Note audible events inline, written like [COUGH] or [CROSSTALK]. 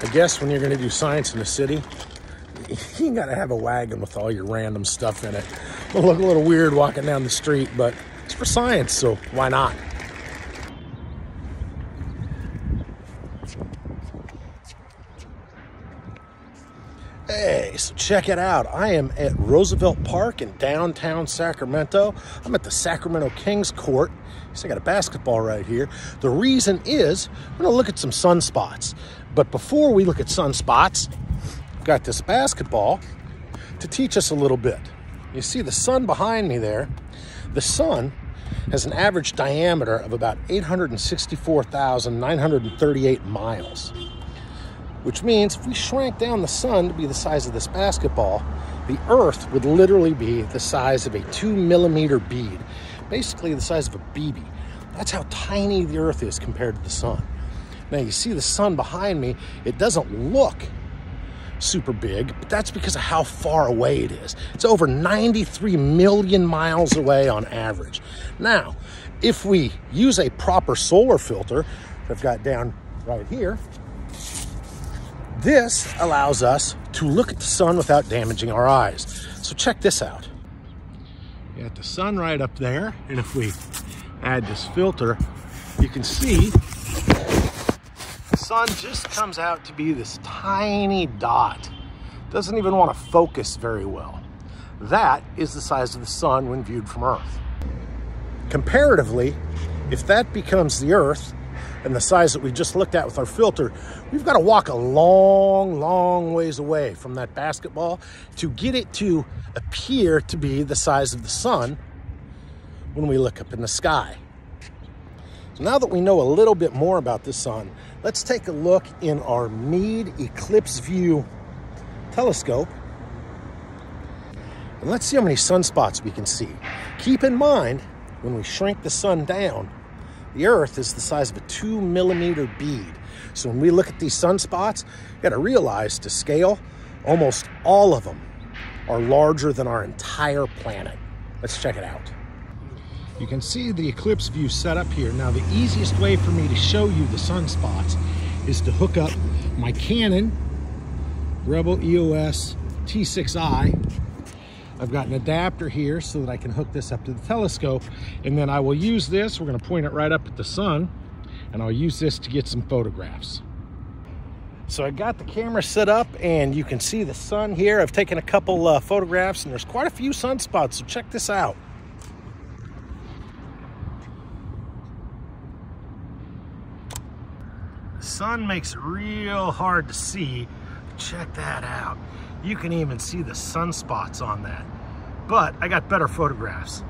I guess when you're going to do science in the city, [LAUGHS] you got to have a wagon with all your random stuff in it. It'll look a little weird walking down the street, but it's for science, so why not? Hey, so check it out. I am at Roosevelt Park in downtown Sacramento. I'm at the Sacramento Kings Court. So I got a basketball right here. The reason is we're gonna look at some sunspots. But before we look at sunspots, I've got this basketball to teach us a little bit. You see the sun behind me there. The sun has an average diameter of about 864,938 miles which means if we shrank down the sun to be the size of this basketball, the Earth would literally be the size of a two millimeter bead, basically the size of a BB. That's how tiny the Earth is compared to the sun. Now you see the sun behind me, it doesn't look super big, but that's because of how far away it is. It's over 93 million miles away on average. Now, if we use a proper solar filter, I've got down right here, this allows us to look at the sun without damaging our eyes. So check this out. You got the sun right up there, and if we add this filter, you can see sun just comes out to be this tiny dot. Doesn't even want to focus very well. That is the size of the sun when viewed from Earth. Comparatively, if that becomes the Earth, and the size that we just looked at with our filter, we've got to walk a long, long ways away from that basketball to get it to appear to be the size of the sun when we look up in the sky. Now that we know a little bit more about the sun, let's take a look in our Meade Eclipse View telescope and let's see how many sunspots we can see. Keep in mind, when we shrink the sun down, the Earth is the size of a two millimeter bead. So when we look at these sunspots, you gotta realize to scale, almost all of them are larger than our entire planet. Let's check it out. You can see the eclipse view set up here. Now the easiest way for me to show you the sunspots is to hook up my Canon Rebel EOS T6i I've got an adapter here so that I can hook this up to the telescope. And then I will use this, we're gonna point it right up at the sun, and I'll use this to get some photographs. So I got the camera set up and you can see the sun here. I've taken a couple uh, photographs and there's quite a few sunspots, so check this out. Sun makes it real hard to see. Check that out. You can even see the sunspots on that. But I got better photographs.